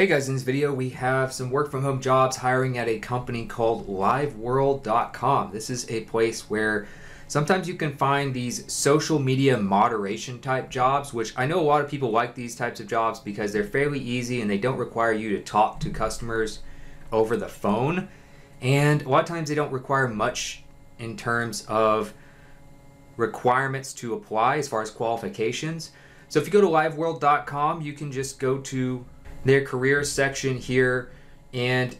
Hey guys, in this video we have some work from home jobs hiring at a company called liveworld.com. This is a place where sometimes you can find these social media moderation type jobs, which I know a lot of people like these types of jobs because they're fairly easy and they don't require you to talk to customers over the phone. And a lot of times they don't require much in terms of requirements to apply as far as qualifications. So if you go to liveworld.com, you can just go to their career section here and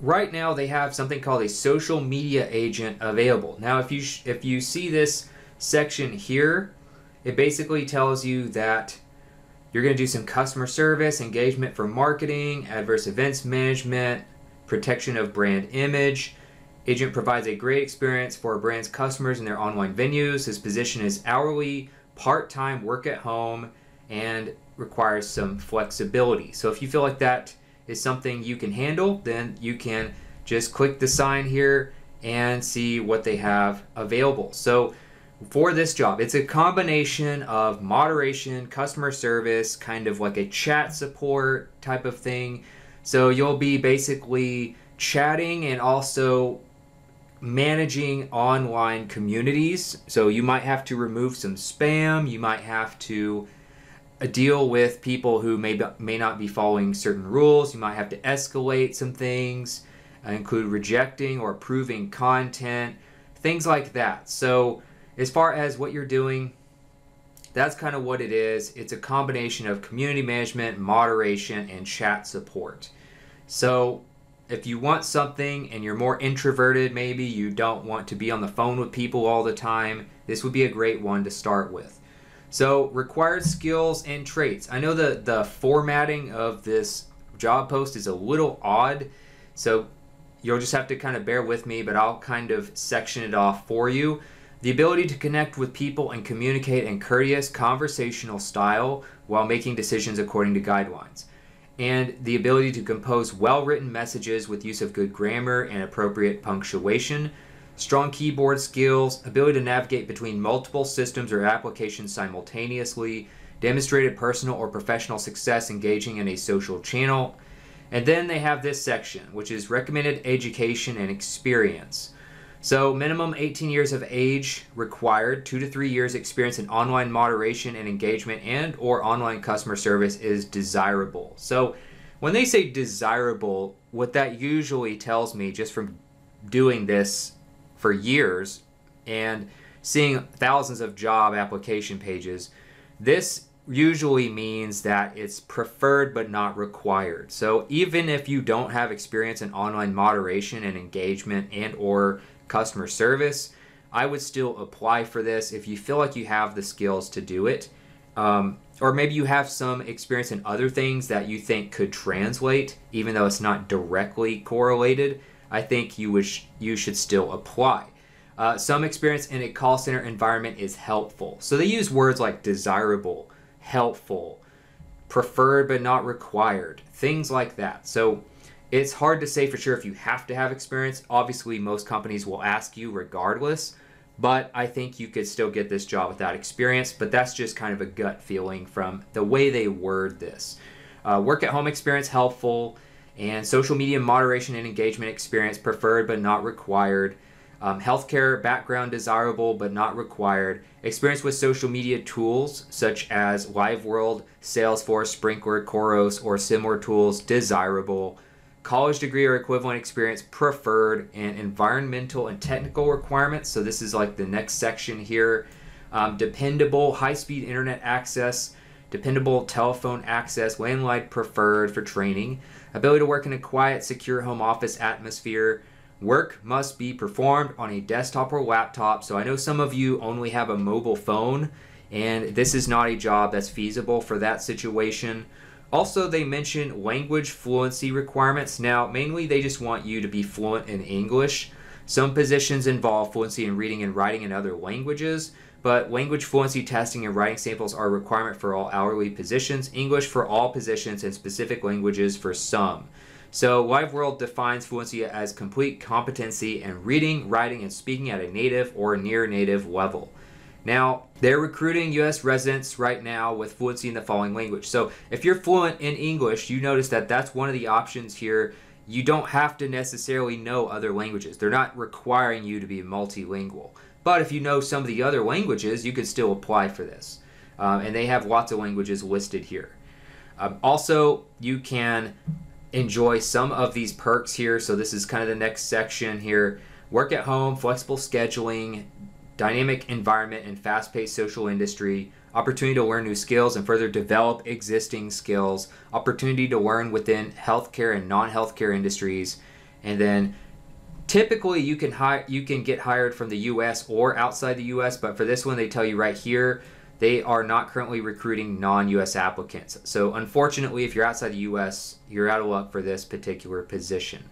right now they have something called a social media agent available. Now if you if you see this section here, it basically tells you that you're going to do some customer service, engagement for marketing, adverse events management, protection of brand image. Agent provides a great experience for a brand's customers in their online venues. His position is hourly, part-time work at home and requires some flexibility. So if you feel like that is something you can handle, then you can just click the sign here and see what they have available. So for this job, it's a combination of moderation, customer service, kind of like a chat support type of thing. So you'll be basically chatting and also managing online communities. So you might have to remove some spam, you might have to deal with people who may, may not be following certain rules. You might have to escalate some things, uh, include rejecting or approving content, things like that. So, as far as what you're doing, that's kind of what it is. It's a combination of community management, moderation, and chat support. So, if you want something and you're more introverted, maybe you don't want to be on the phone with people all the time, this would be a great one to start with. So required skills and traits. I know the, the formatting of this job post is a little odd, so you'll just have to kind of bear with me, but I'll kind of section it off for you. The ability to connect with people and communicate in courteous conversational style while making decisions according to guidelines. And the ability to compose well written messages with use of good grammar and appropriate punctuation strong keyboard skills, ability to navigate between multiple systems or applications simultaneously, demonstrated personal or professional success engaging in a social channel. And then they have this section, which is recommended education and experience. So, minimum 18 years of age required, 2 to 3 years experience in online moderation and engagement and or online customer service is desirable. So, when they say desirable, what that usually tells me just from doing this for years and seeing thousands of job application pages, this usually means that it's preferred but not required. So even if you don't have experience in online moderation and engagement and or customer service, I would still apply for this if you feel like you have the skills to do it. Um, or maybe you have some experience in other things that you think could translate, even though it's not directly correlated. I think you wish you should still apply. Uh, some experience in a call center environment is helpful. So they use words like desirable, helpful, preferred but not required, things like that. So it's hard to say for sure if you have to have experience. Obviously, most companies will ask you regardless, but I think you could still get this job without experience. But that's just kind of a gut feeling from the way they word this. Uh, work at home experience helpful and social media moderation and engagement experience preferred but not required. Um, healthcare background desirable but not required. Experience with social media tools such as LiveWorld, Salesforce, Sprinklr, Khoros, or similar tools desirable. College degree or equivalent experience preferred, and environmental and technical requirements. So, this is like the next section here. Um, dependable, high speed internet access, dependable telephone access, landline preferred for training ability to work in a quiet, secure home office atmosphere. Work must be performed on a desktop or laptop. So I know some of you only have a mobile phone, and this is not a job that's feasible for that situation. Also, they mention language fluency requirements. Now, mainly they just want you to be fluent in English. Some positions involve fluency in reading and writing in other languages, but language fluency testing and writing samples are a requirement for all hourly positions, English for all positions, and specific languages for some. So, LiveWorld defines fluency as complete competency in reading, writing, and speaking at a native or near native level. Now, they're recruiting US residents right now with fluency in the following language. So, if you're fluent in English, you notice that that's one of the options here. You don't have to necessarily know other languages, they're not requiring you to be multilingual. But if you know some of the other languages, you can still apply for this. Um, and they have lots of languages listed here. Um, also, you can enjoy some of these perks here. So, this is kind of the next section here work at home, flexible scheduling, dynamic environment, and fast paced social industry. Opportunity to learn new skills and further develop existing skills. Opportunity to learn within healthcare and non healthcare industries. And then typically you can hire you can get hired from the US or outside the US, but for this one they tell you right here they are not currently recruiting non-US applicants. So unfortunately, if you're outside the US, you're out of luck for this particular position.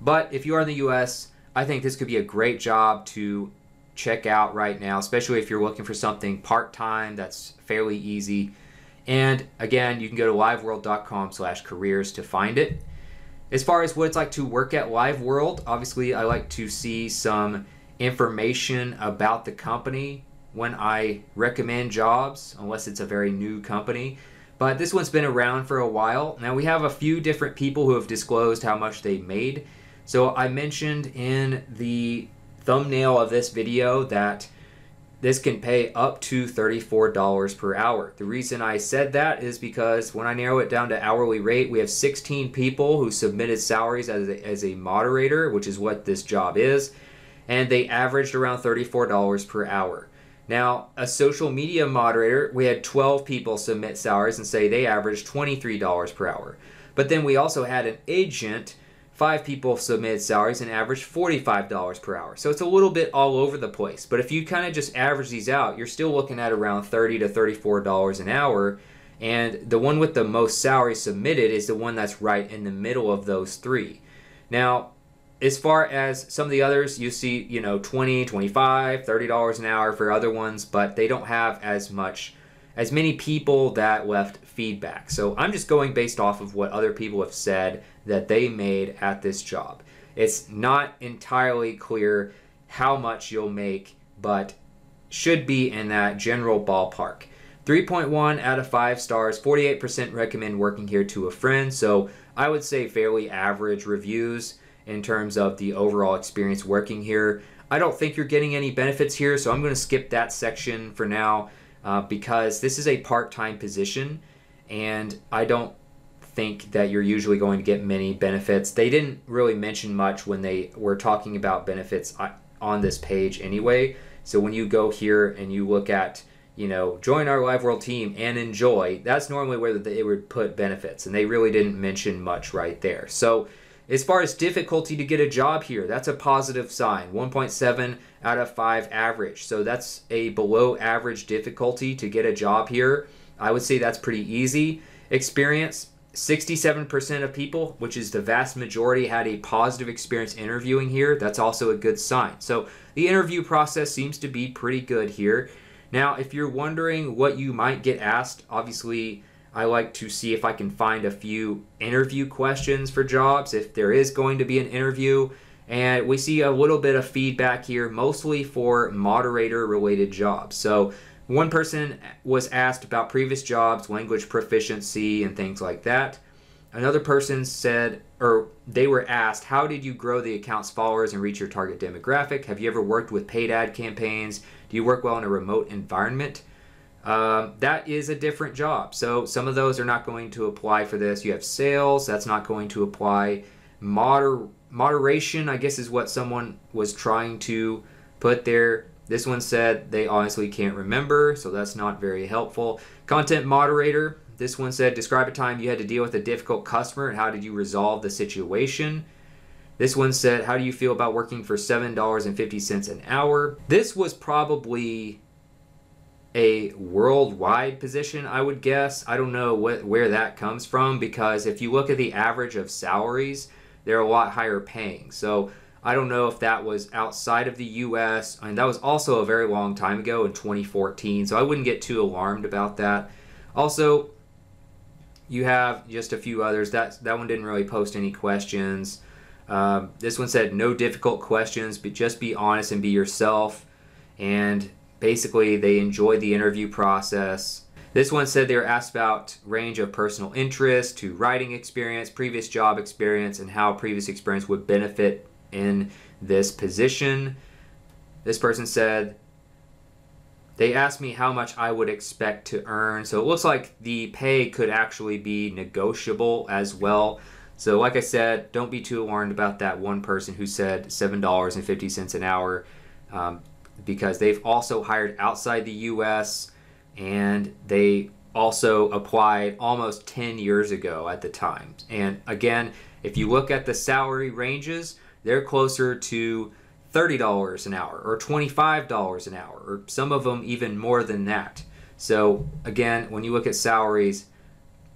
But if you are in the US, I think this could be a great job to check out right now, especially if you're looking for something part-time that's fairly easy. And again, you can go to liveworld.com slash careers to find it. As far as what it's like to work at Live World, obviously I like to see some information about the company when I recommend jobs, unless it's a very new company. But this one's been around for a while. Now we have a few different people who have disclosed how much they made. So I mentioned in the thumbnail of this video that this can pay up to $34 per hour. The reason I said that is because when I narrow it down to hourly rate, we have 16 people who submitted salaries as a, as a moderator, which is what this job is, and they averaged around $34 per hour. Now, a social media moderator, we had 12 people submit salaries and say they averaged $23 per hour. But then we also had an agent, five people submitted salaries and averaged $45 per hour. So it's a little bit all over the place. But if you kind of just average these out, you're still looking at around 30 to $34 an hour. And the one with the most salary submitted is the one that's right in the middle of those three. Now, as far as some of the others you see you know 20 25 30 dollars an hour for other ones but they don't have as much as many people that left feedback. So i'm just going based off of what other people have said that they made at this job. It's not entirely clear how much you'll make but should be in that general ballpark. 3.1 out of 5 stars 48% recommend working here to a friend. So i would say fairly average reviews in terms of the overall experience working here. I don't think you're getting any benefits here, so I'm going to skip that section for now uh, because this is a part time position and I don't think that you're usually going to get many benefits. They didn't really mention much when they were talking about benefits uh, on this page anyway. So when you go here and you look at, you know, join our Live World team and enjoy, that's normally where they would put benefits. And they really didn't mention much right there. So as far as difficulty to get a job here, that's a positive sign. 1.7 out of 5 average. So that's a below average difficulty to get a job here. I would say that's pretty easy. Experience 67% of people, which is the vast majority, had a positive experience interviewing here. That's also a good sign. So the interview process seems to be pretty good here. Now, if you're wondering what you might get asked, obviously I like to see if I can find a few interview questions for jobs, if there is going to be an interview. And we see a little bit of feedback here, mostly for moderator related jobs. So, one person was asked about previous jobs, language proficiency, and things like that. Another person said, or they were asked, How did you grow the account's followers and reach your target demographic? Have you ever worked with paid ad campaigns? Do you work well in a remote environment? Um, that is a different job. So some of those are not going to apply for this. You have sales, that's not going to apply. Moder- moderation, I guess, is what someone was trying to put there. This one said they honestly can't remember, so that's not very helpful. Content moderator, this one said describe a time you had to deal with a difficult customer and how did you resolve the situation. This one said, How do you feel about working for $7.50 an hour? This was probably a worldwide position, I would guess. I don't know what, where that comes from because if you look at the average of salaries, they're a lot higher paying. So I don't know if that was outside of the US. I and that was also a very long time ago in 2014. So I wouldn't get too alarmed about that. Also, you have just a few others. That, that one didn't really post any questions. Um, this one said no difficult questions, but just be honest and be yourself. And basically they enjoyed the interview process. This one said they were asked about range of personal interest to writing experience, previous job experience, and how previous experience would benefit in this position. This person said they asked me how much I would expect to earn. So it looks like the pay could actually be negotiable as well. So, like I said, don't be too alarmed about that one person who said $7.50 an hour um, because they've also hired outside the US and they also applied almost 10 years ago at the time. And again, if you look at the salary ranges, they're closer to $30 an hour or $25 an hour, or some of them even more than that. So, again, when you look at salaries,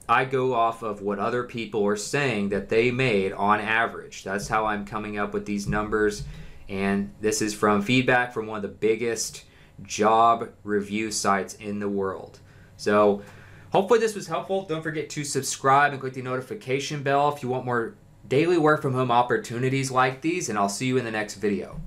I go off of what other people are saying that they made on average. That's how I'm coming up with these numbers. And this is from feedback from one of the biggest job review sites in the world. So, hopefully, this was helpful. Don't forget to subscribe and click the notification bell if you want more daily work from home opportunities like these. And I'll see you in the next video.